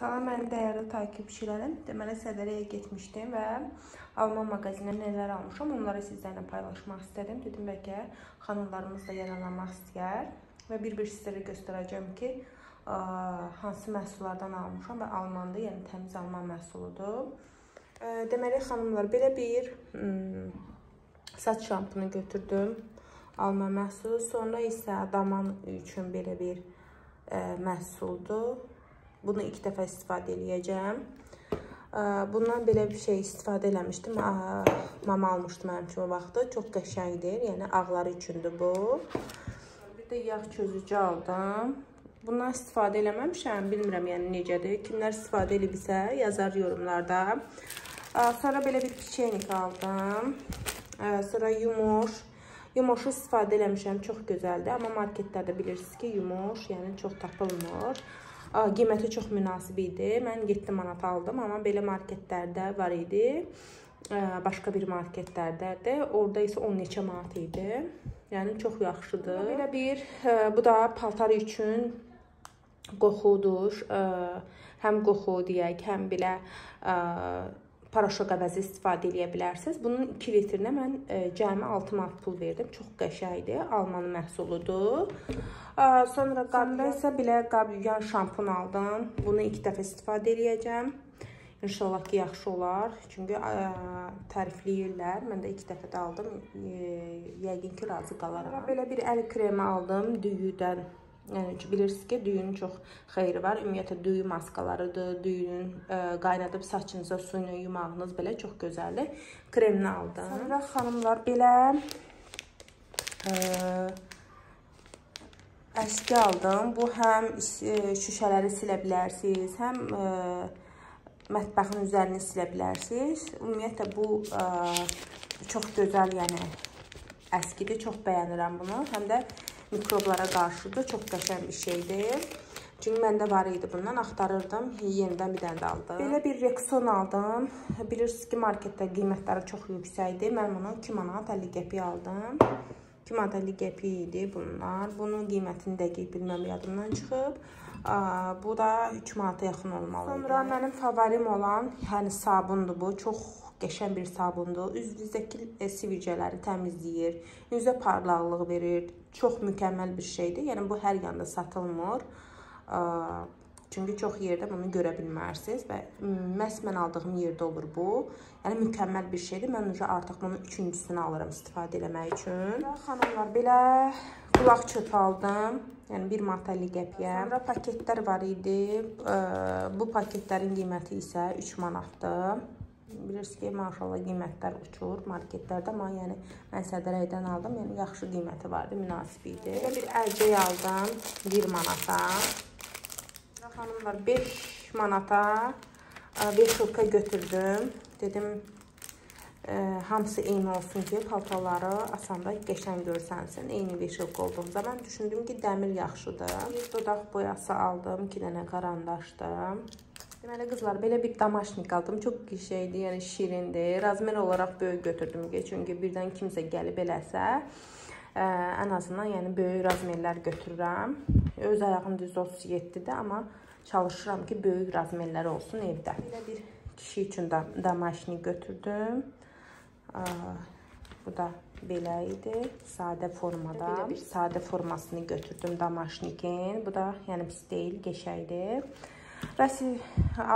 Salam mənim dəyərli takipçilərim. Deməli Sədərəyə getmişdim və Alman mağazinə nələr almışam, onları sizlərlə paylaşmaq istədim. Dedim bəlkə xanımlarımız da yararlanmaq istəyər və bir-bir sizlərə göstərəcəm ki, hansı məhsullardan almışam və Almandır, yəni təmiz Alman məhsuludur. Deməli xanımlar, belə bir saç şampunu götürdüm. Alman məhsulu. Sonra isə daman üçün belə bir məhsuldur. Bunu ilk dəfə istifadə eləyəcəm. Bundan belə bir şey istifadə eləmişdim. Mama almışdı mənim kimi vaxtı. Çox qəşəngdir. Yəni ağları üçündür bu. Bir də yağ çözücü aldım. Bundan istifadə eləməmişəm. Bilmirəm yəni necədir. Kimlər istifadə edibsə yazar yorumlarda. Sonra belə bir piçenik aldım. Sonra yumuş. Yumuşu istifadə eləmişəm. Çox gözəldir. Amma marketlərdə bilirsiniz ki, yumuş yəni çox tapılmır. Qiyməti çox münasib idi. Mən 7 manat aldım, amma belə marketlərdə var idi. Başqa bir marketlərdədir. Orada isə 10 neçə manat idi. Yəni çox yaxşıdır. Belə bir bu da paltar üçün qoxudur. Həm qoxu deyək, həm belə paraşok əvəzi istifadə edə bilərsiniz. Bunun 2 litrinə mən cəmi 6 manat pul verdim. Çox qəşəngdir. Alman məhsuludur. Sonra qabda isə belə qab yuyan şampun aldım. Bunu ilk dəfə istifadə eləyəcəm. İnşallah ki, yaxşı olar. Çünki tərifləyirlər. Mən də ilk dəfə də aldım. Yəqin ki, razı qalaram. Belə bir əl kremi aldım düyüdən. Yəni bilirsiniz ki, düyünün çox xeyri var. Ümumiyyətlə düyü maskalarıdır. Düyünün qaynadıb saçınıza su ilə yumağınız belə çox gözəldir. Kremini aldım. Sonra xanımlar belə əski aldım. Bu həm e, şüşələri silə bilərsiniz, həm ə, e, mətbəxin üzərini silə bilərsiniz. Ümumiyyətlə bu ə, e, çox gözəl, yəni əskidir. Çox bəyənirəm bunu. Həm də mikroblara qarşıdır. Çox qəşəng bir şeydir. Çünki məndə var idi bundan, axtarırdım, yenidən bir dənə də aldım. Belə bir Rexon aldım. Bilirsiniz ki, marketdə qiymətləri çox yüksəkdir. Mən bunu 2 manat 50 qəpiyə aldım. 2 manat 50 qəpik idi bunlar. Bunun qiymətini dəqiq bilməm yadımdan çıxıb. Bu da 3 manata yaxın olmalı idi. Sonra mənim favorim olan, yəni sabundur bu. Çox qəşən bir sabundur. Üzünüzdəki e, sivilcələri təmizləyir, üzə parlaqlıq verir. Çox mükəmməl bir şeydir. Yəni bu hər yanda satılmır. Çünki çox yerdə bunu görə bilmərsiniz və məhz mən aldığım yerdə olur bu. Yəni mükəmməl bir şeydir. Mən uca artıq bunun üçüncüsünü alıram istifadə eləmək üçün. Xanımlar, belə qulaq çöpü aldım. Yəni 1 manatlı qəpiyə. Sonra paketlər var idi. E, bu paketlərin qiyməti isə 3 manatdır. Bilirsiniz ki, maşallah qiymətlər uçur marketlərdə, amma yəni mən Sədərəydən aldım. Yəni yaxşı qiyməti vardı, münasib idi. Belə bir əlcək aldım 1 manata xanımlar 5 manata 5 şılka götürdüm. Dedim ə, e, hamısı eyni olsun ki, paltarları asanda qəşəng görsənsin. Eyni bir şılka olduğu zaman düşündüm ki, dəmir yaxşıdır. Bir dodaq boyası aldım, 2 dənə qarandaşdım. Deməli qızlar, belə bir damaşnik aldım. Çox qəşəngdir, yəni şirindir. Razmer olaraq böyük götürdüm ki, çünki birdən kimsə gəlib eləsə, ə, ən azından yəni böyük razmerlər götürürəm. Öz ayağım düz 37-dir, amma çalışıram ki, böyük razmerlər olsun evdə. Belə bir kişi üçün də damaşni götürdüm. Bu da belə idi, sadə formada. Belə bir sadə formasını götürdüm damaşnikin. Bu da yəni pis deyil, qəşəngdir. Və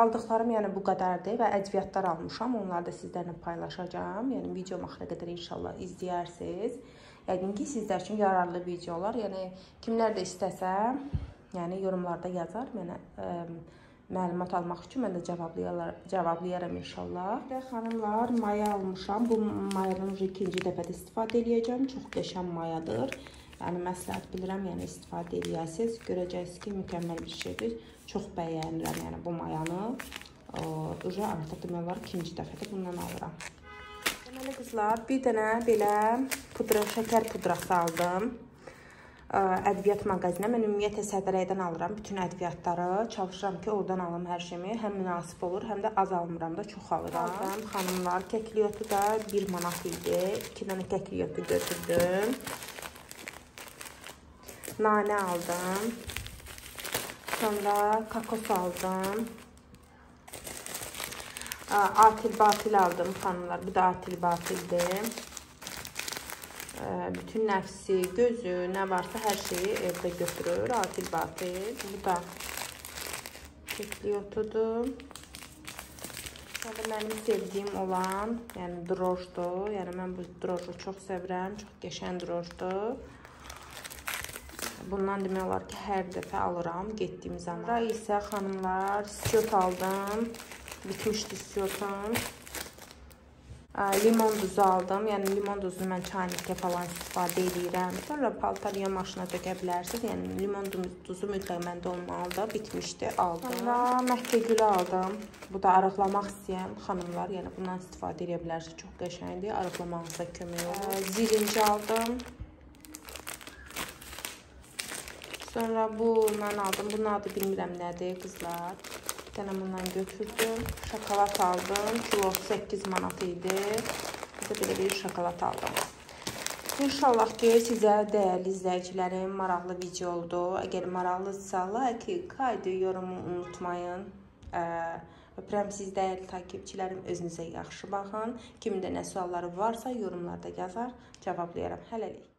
aldıqlarım yəni bu qədərdir və ədviyyatlar almışam. Onları da sizlərlə paylaşacağam. Yəni video axıra qədər inşallah izləyərsiniz. Yəqin ki, sizlər üçün yararlı videolar. Yəni kimlər də istəsə Yəni yorumlarda yazar mənə ə, məlumat almaq üçün mən də cavablayaram, cavablayaram inşallah. Və xanımlar, maya almışam. Bu mayadan ikinci dəfədə istifadə eləyəcəm. Çox qəşəng mayadır. Yəni məsləhət bilirəm, yəni istifadə eləyəsiniz. Görəcəksiniz ki, mükəmməl bir şeydir. Çox bəyənirəm yəni bu mayanı. Uca artıq demək olar ikinci dəfədə bundan alıram. Deməli qızlar, bir dənə belə pudra, şəkər pudrası aldım ədviyyat mağazinə. Mən ümumiyyətlə Sədərəydən alıram bütün ədviyyatları. Çalışıram ki, oradan alım hər şeyimi. Həm münasib olur, həm də az almıram da, çox alıram. Aldım, xanımlar. Kəkliyotu da 1 manat idi. 2 dənə kəkliyotu götürdüm. Nanə aldım. Sonra kakos aldım. Atil batil aldım xanımlar. Bu da atil batildir. Bütün nəfsi, gözü, nə varsa hər şeyi evdə götürür. Atil batil. Bu da kekliyotudur. Da mənim sevdiyim olan, yəni drojdur. Yəni mən bu droju çox sevirəm. Çox qəşəng drojdur. Bundan demək olar ki, hər dəfə alıram getdiyim zaman. Bura isə xanımlar, siot aldım. Bitmişdi siyotum. Limon duzu aldım. Yəni limon duzunu mən çaynikdə falan istifadə edirəm. Sonra paltarıya maşına dökə bilərsiniz. Yəni limon duzu mütləq məndə olmalıdır. Bitmişdi, aldım. Sonra məhkə gülü aldım. Bu da arıqlamaq istəyən xanımlar, yəni bundan istifadə edə bilərsiniz. Çox qəşəngdir. Arıqlamağınıza kömək olur. Zilinci aldım. Sonra bu mən aldım. Bunun adı bilmirəm nədir qızlar. Bir dənə bundan götürdüm. Şokolad aldım. Kilo 8 manat idi. Bir də belə bir şokolad aldım. İnşallah ki, sizə dəyərli izləyicilərim maraqlı video oldu. Əgər maraqlıdırsa, like, kaydı, yorumu unutmayın. Öpürəm siz dəyərli takipçilərim. Özünüzə yaxşı baxın. Kimin də nə sualları varsa yorumlarda yazar, cavablayaram. Hələlik.